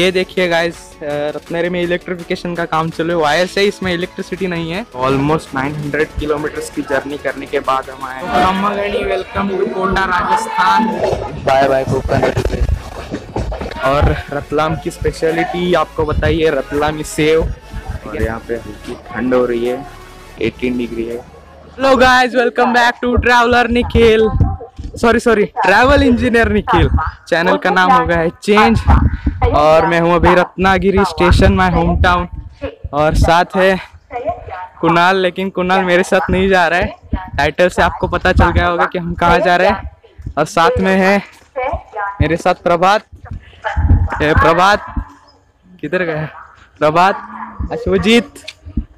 ये देखिए गाइस रत्नेरी में इलेक्ट्रिफिकेशन का काम चल रहा है। वायर से इसमें इलेक्ट्रिसिटी नहीं है। ऑलमोस्ट 900 किलोमीटर की जर्नी करने के बाद हम आए ब्रह्मगणी welcome to Kota Rajasthan bye bye और रतलाम की स्पेशलिटी आपको बताइए रतलामी सेव और यहाँ पे हल्की ठंड हो रही है 18 डिग्री है। Hello guys welcome back to traveller Nikhil sorry sorry travel engineer Nikhil channel का नाम हो गया है चेंज और मैं हूँ अभी Ratnagiri station my home town और साथ है कुणाल लेकिन कुणाल मेरे साथ नहीं जा रहा है। टाइटल से आपको पता चल गया होगा कि हम कहाँ जा रहे हैं। और साथ में है मेरे साथ प्रभात। प्रभात। किधर गए प्रभात। अशुजीत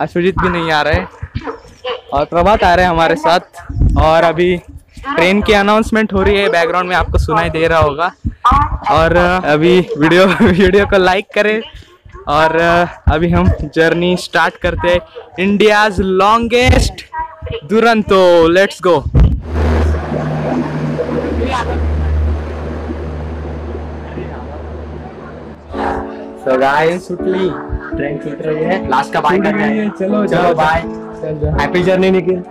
अशुजीत भी नहीं आ रहे और प्रभात आ रहे हैं हमारे साथ। और अभी ट्रेन की अनाउंसमेंट हो रही है बैकग्राउंड में आपको सुनाई दे रहा होगा। और अभी वीडियो वीडियो को लाइक करें। और अभी हम जर्नी स्टार्ट करते हैं। India's longest Duronto let's go so guys सुटली ट्रेन छूट रही है। लास्ट का बाय कर रहे हैं। चलो चलो बाय हैप्पी जर्नी निखिल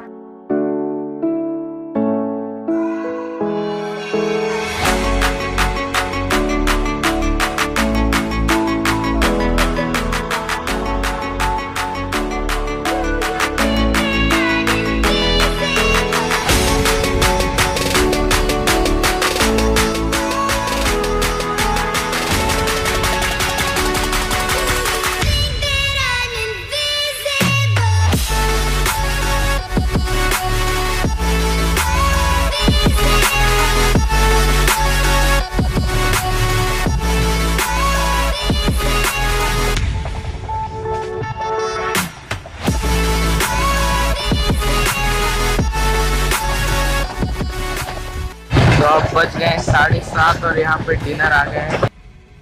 गए साढ़े सात और यहाँ पे डिनर आ गए हैं।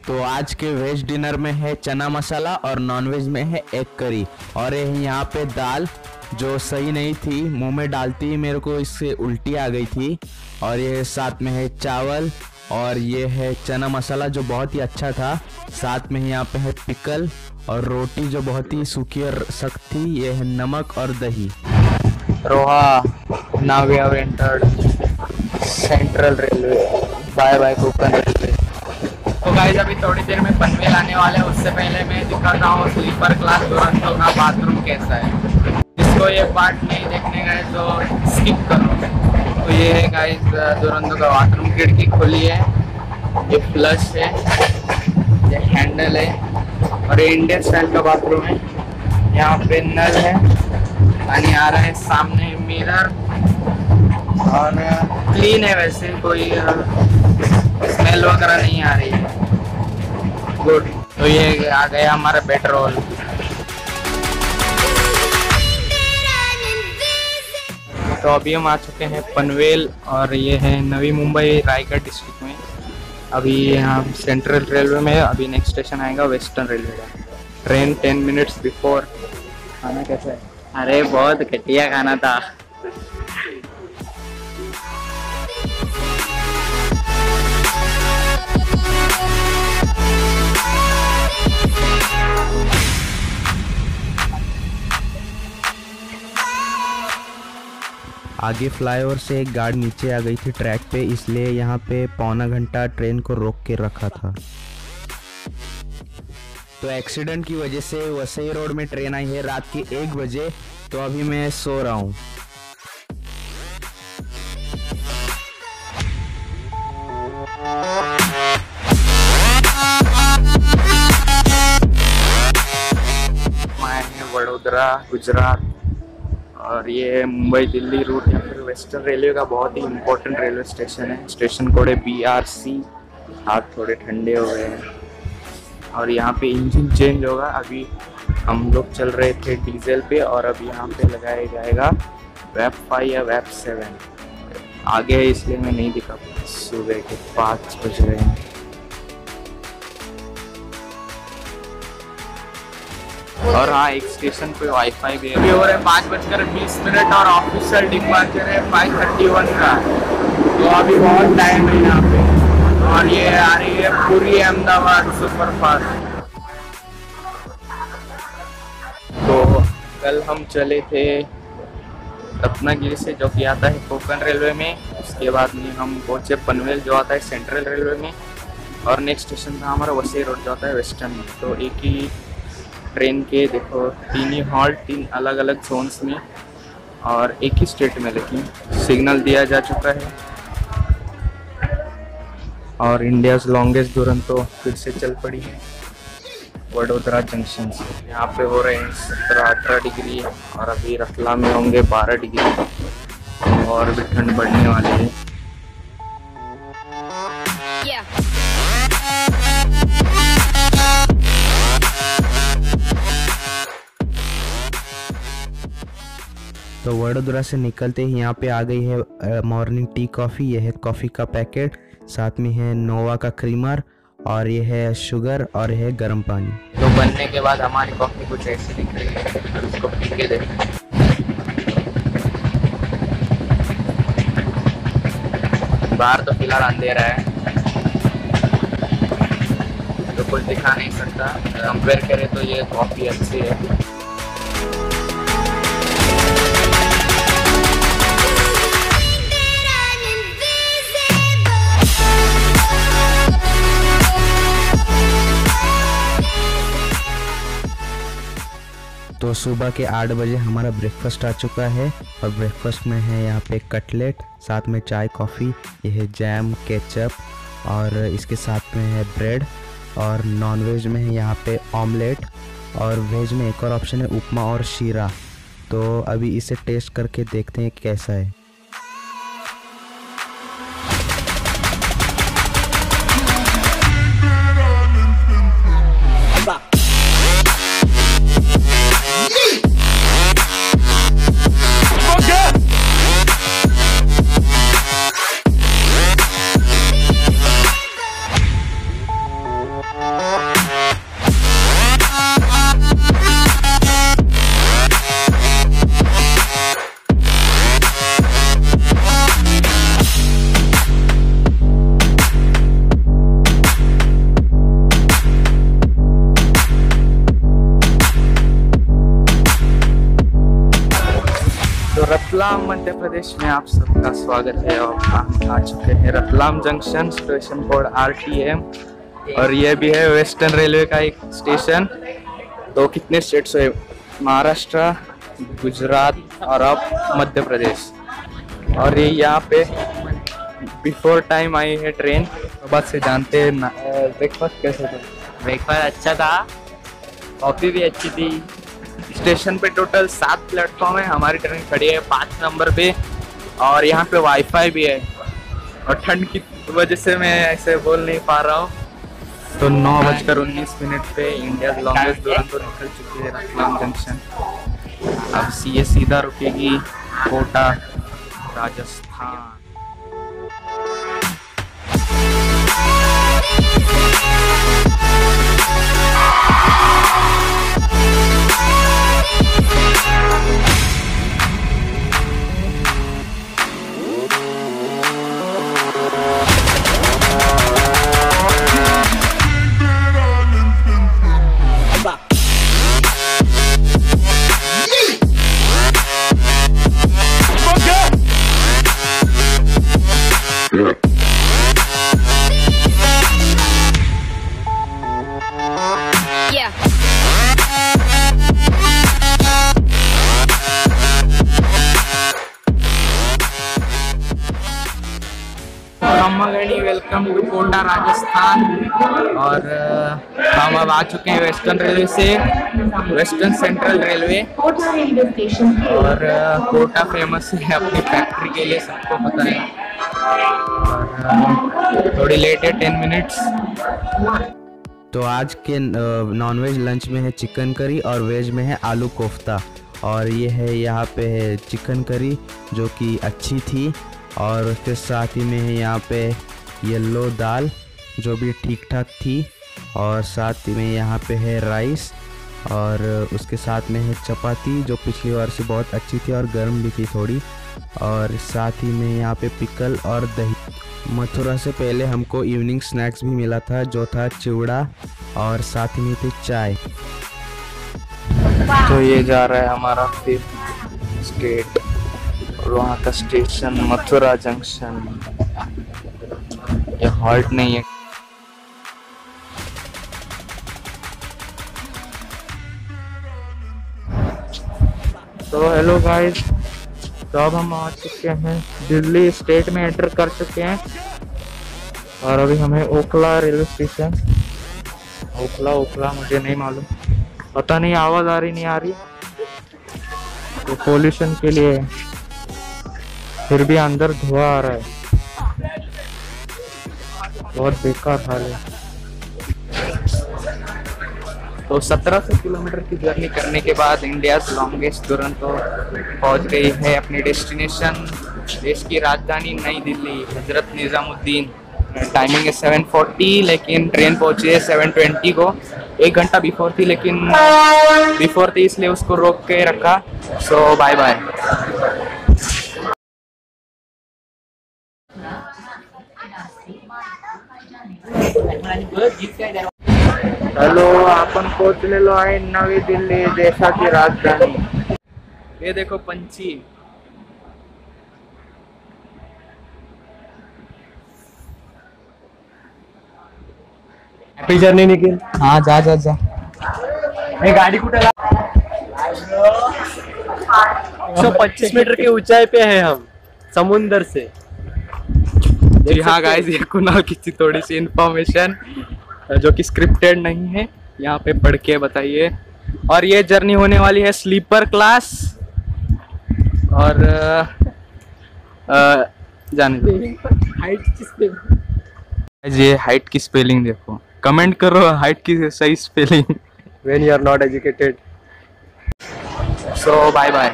तो आज के वेज डिनर में है चना मसाला और नॉन वेज में है एग करी और यहाँ पे दाल जो सही नहीं थी मुँह में डालती ही मेरे को इससे उल्टी आ गई थी। और ये साथ में है चावल और ये है चना मसाला जो बहुत ही अच्छा था। साथ में ही यहाँ पे है पिकल और रोटी जो बहुत ही सूखी और सख्त थी। ये है नमक और दही। Roha have entered central railway bye bye Konkan railway तो गाइस अभी थोड़ी देर में पनवेल आने वाले हैं। उससे पहले मैं दिखाता हूँ स्लीपर क्लास दुरंतो का बाथरूम कैसा है। जिसको ये पार्ट नहीं देखने गए तो स्किप करो। तो ये है गाइस दुरंतो का बाथरूम खिड़की खुली है। ये फ्लश है। ये हैंडल है। और ये इंडियन स्टाइल का बाथरूम है। यहाँ पे नल है। पानी आ रहा है सामने मिरर और क्लीन है वैसे, कोई स्मेल वगैरह नहीं आ रही। है गुड तो ये आ गया हमारा पेट्रोल तो अभी हम आ चुके हैं पनवेल और ये है नवी मुंबई रायगढ़ डिस्ट्रिक्ट में। अभी यहाँ सेंट्रल रेलवे में अभी नेक्स्ट स्टेशन आएगा वेस्टर्न रेलवे का। ट्रेन टेन मिनट्स बिफोर खाना कैसा है? अरे, बहुत घटिया खाना था। आगे फ्लाईओवर से एक गार्ड नीचे आ गई थी ट्रैक पे, इसलिए यहाँ पे पौना घंटा ट्रेन को रोक के रखा था। तो एक्सीडेंट की वजह से वसई रोड में ट्रेन आई है रात के एक बजे तो अभी मैं सो रहा हूँ वडोदरा, गुजरात। और ये मुंबई, दिल्ली रूट या फिर वेस्टर्न रेलवे का बहुत ही इम्पोर्टेंट रेलवे स्टेशन है। Station code B R C हाथ थोड़े ठंडे हो गए हैं। और यहाँ पे इंजन चेंज होगा। अभी हम लोग चल रहे थे डीजल पे और अब यहाँ पे लगाया जाएगा वेब फाइव या वेब सेवन आगे है इसलिए मैं नहीं दिखा सुबह के पाँच बज रहे हैं। और हाँ एक स्टेशन पे वाईफाई भी है। हो रहे पाँच बजकर बीस मिनट और ऑफिशियल डिपार्चर है फाइव थर्टी वन का। तो अभी बहुत टाइम है यहाँ पे। और ये आ रही है पूरी अहमदाबाद सुपर फास्ट तो कल हम चले थे रत्नागिरी से, जो कि आता है कोकण रेलवे में। उसके बाद में हम पहुँचे पनवेल, जो आता है सेंट्रल रेलवे में। और नेक्स्ट स्टेशन था हमारा वसई रोड जो आता है वेस्टर्न में। तो एक ही ट्रेन के, देखो, तीन ही हॉल्ट तीन अलग अलग जोन्स में और एक ही स्टेट में, लेकिन सिग्नल दिया जा चुका है। और इंडियाज लॉन्गेस्ट दुरंतो फिर से चल पड़ी है। वडोदरा जंक्शन से। यहाँ पे हो रहे हैं सत्रह अठारह डिग्री और अभी रतला में होंगे बारह डिग्री। और भी ठंड बढ़ने वाली है। तो वडोदरा से निकलते ही यहाँ पे आ गई है मॉर्निंग टी कॉफ़ी यह है कॉफ़ी का पैकेट साथ में है नोवा का क्रीमर और यह है शुगर और यह है गर्म पानी। तो बनने के बाद हमारी कॉफ़ी कुछ ऐसी दिख रही है, उसको पी के देखो। बाहर तो फ़िलहाल अंधेरा है। तो कुछ दिखा नहीं सकता। कंपेयर करें तो ये कॉफ़ी अच्छी है। तो सुबह के आठ बजे हमारा ब्रेकफास्ट आ चुका है और ब्रेकफास्ट में है यहाँ पे कटलेट साथ में चाय कॉफ़ी यह जैम केचप और इसके साथ में है ब्रेड और नॉन वेज में है यहाँ पे ऑमलेट और वेज में एक और ऑप्शन है उपमा और शीरा। तो अभी इसे टेस्ट करके देखते हैं कैसा है। रतलाम, मध्य प्रदेश में आप सबका स्वागत है और हम आ चुके हैं Ratlam junction station code R T M और ये भी है वेस्टर्न रेलवे का एक स्टेशन। तो कितने स्टेट्स है? महाराष्ट्र, गुजरात और अब मध्य प्रदेश। और ये यहाँ पे बिफोर टाइम आई है ट्रेन तो बस से जानते हैं ब्रेकफास्ट कैसे था? ब्रेकफास्ट अच्छा था। कॉफ़ी भी अच्छी थी। स्टेशन पे टोटल सात प्लेटफॉर्म है, हमारी ट्रेन खड़ी है पाँच नंबर पे और यहाँ पे वाईफाई भी है। और ठंड की वजह से मैं ऐसे बोल नहीं पा रहा हूँ। तो नौ बजकर उन्नीस मिनट पे इंडिया लॉन्गेस्ट दुरंतो निकल चुकी है रतलाम जंक्शन अब सी सीधा रुकेगी कोटा, राजस्थान। Bye. टू कोटा राजस्थान और हम अब आ चुके हैं वेस्टर्न रेलवे से वेस्टर्न सेंट्रल रेलवे और कोटा फ़ेमस है अपनी फैक्ट्री के लिए, सबको पता है। और थोड़ी लेट है टेन मिनट्स तो आज के नॉनवेज लंच में है चिकन करी और वेज में है आलू कोफ्ता। और ये है, यहाँ पे है चिकन करी जो कि अच्छी थी। और उसके साथ ही में है यहाँ पे येलो दाल, जो भी ठीक ठाक थी, और साथ ही में यहाँ पे है राइस, और उसके साथ में है चपाती, जो पिछली बार से बहुत अच्छी थी और गर्म भी थी थोड़ी, और साथ ही में यहाँ पे पिकल और दही। मथुरा से पहले हमको इवनिंग स्नैक्स भी मिला था, जो था चिवड़ा, और साथ में थी चाय। तो ये जा रहा है हमारा फिफ्थ स्टेट और वहाँ का स्टेशन मथुरा जंक्शन हॉल्ट नहीं है। तो हेलो गाइस तो अब हम आ चुके हैं, दिल्ली स्टेट में एंटर कर चुके हैं। और अभी हमें ओखला रेलवे स्टेशन ओखला ओखला, मुझे नहीं मालूम। पता नहीं, आवाज़ आ रही, नहीं आ रही। तो पोल्यूशन के लिए फिर भी अंदर धुआँ आ रहा है। बहुत बेकार हाल है। तो 1700 किलोमीटर की जर्नी करने के बाद इंडिया लॉन्गेस्ट दुरंतो पहुँच गई है अपनी डेस्टिनेशन। देश की राजधानी नई दिल्ली, हज़रत निज़ामुद्दीन। टाइमिंग है 7:40 लेकिन ट्रेन पहुँची है 7:20 को। एक घंटा बिफोर थी, लेकिन बिफोर थी, इसलिए उसको रोक के रखा। सो बाय बाय हॅलो आपण पोहोचलेलो आहे नवी दिल्ली देशाची राजधानी. ये देखो पंछी. हैप्पी जर्नी निखिल हाँ जा जा जा. हे गाडी कुठे सौ पच्चीस मीटर की ऊंचाई पे है हम समुंदर से. जी हाँ गाइस ये कुणाल की थी थोड़ी सी इन्फॉर्मेशन जो कि स्क्रिप्टेड नहीं है। यहाँ पे पढ़ के बताइए। और ये जर्नी होने वाली है स्लीपर क्लास और जाने दो। Guys, ये हाइट की स्पेलिंग देखो। कमेंट करो हाइट की सही spelling when you are not educated so bye bye